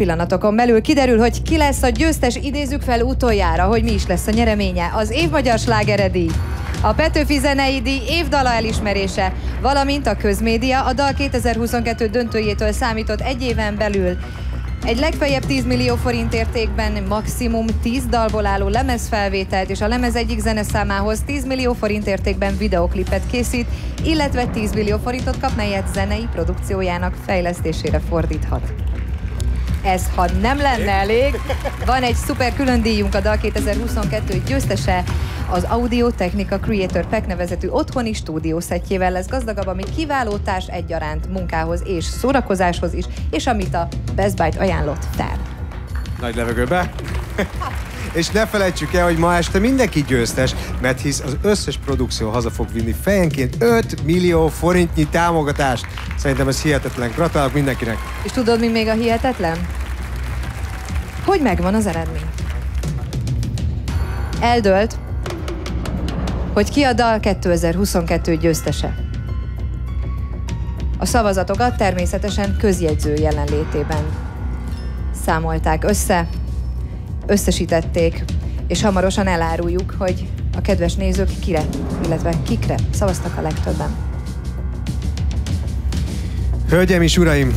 Pillanatokon belül kiderül, hogy ki lesz a győztes, idézzük fel utoljára, hogy mi is lesz a nyereménye. Az év magyar slágeredi, a Petőfi Zenei Díj évdala elismerése, valamint a közmédia a dal 2022 döntőjétől számított egy éven belül egy legfeljebb 10 millió forint értékben maximum 10 dalból álló lemezfelvételt és a lemez egyik zeneszámához 10 millió forint értékben videoklipet készít, illetve 10 millió forintot kap, melyet zenei produkciójának fejlesztésére fordíthat. Ez, ha nem lenne elég, van egy szuper külön díjunk a Dal 2022 győztese, az Audio Technica Creator Pack nevezetű otthoni stúdiószettjével lesz gazdagabb, ami kiváló társ egyaránt munkához és szórakozáshoz is, és amit a Best Buy-t ajánlott fel. Nagy levegőbe. És ne felejtsük el, hogy ma este mindenki győztes, mert hisz az összes produkció haza fog vinni fejenként 5 millió forintnyi támogatást. Szerintem ez hihetetlen. Gratulálok mindenkinek! És tudod, mi még a hihetetlen? Hogy megvan az eredmény. Eldölt, hogy ki a dal 2022 győztese. A szavazatokat természetesen közjegyző jelenlétében számolták össze, összesítették, és hamarosan eláruljuk, hogy a kedves nézők kire, illetve kikre szavaztak a legtöbben. Hölgyeim és uraim!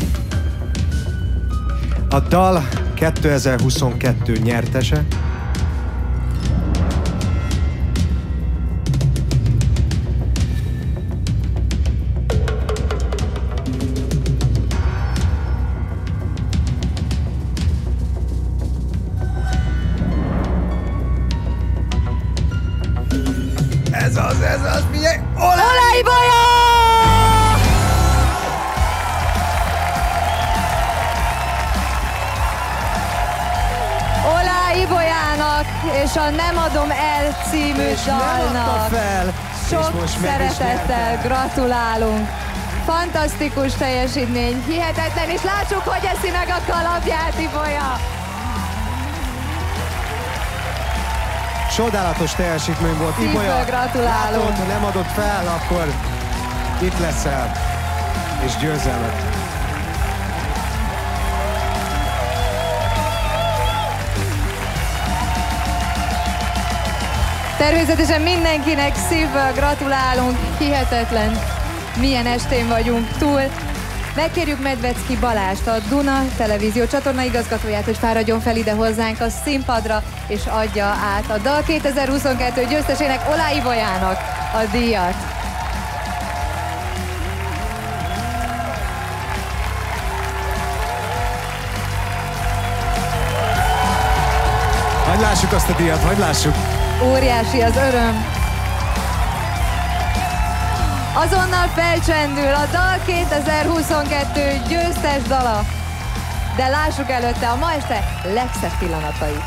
A dal 2022 nyertese Ez az, ez az, figyelj! Olá! Olaj Baja! Ibolyának és a Nem adom el című És dalnak. fel, Sok szeretettel gratulálunk. Fantasztikus teljesítmény, hihetetlen, és lássuk, hogy eszi meg a kalapját Ibolya. Csodálatos teljesítmény volt. Szívből Ibolya, gratulálunk. Látod, nem adod fel, akkor itt leszel. És győzelmet. Természetesen mindenkinek szívből gratulálunk, hihetetlen, milyen estén vagyunk túl. Megkérjük Medvecki Balást, a Duna televízió csatorna igazgatóját, hogy fáradjon fel ide hozzánk a színpadra, és adja át a Dal 2022 győztesének Olá Ivolyának a díjat. Hagy lássuk azt a díjat, hagy lássuk. Óriási az öröm. Azonnal felcsendül a Dal 2022 győztes dala. De lássuk előtte a ma este legszebb pillanatait.